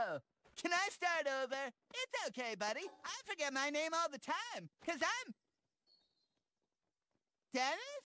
Oh, can I start over? It's okay, buddy. I forget my name all the time, because I'm... Dennis?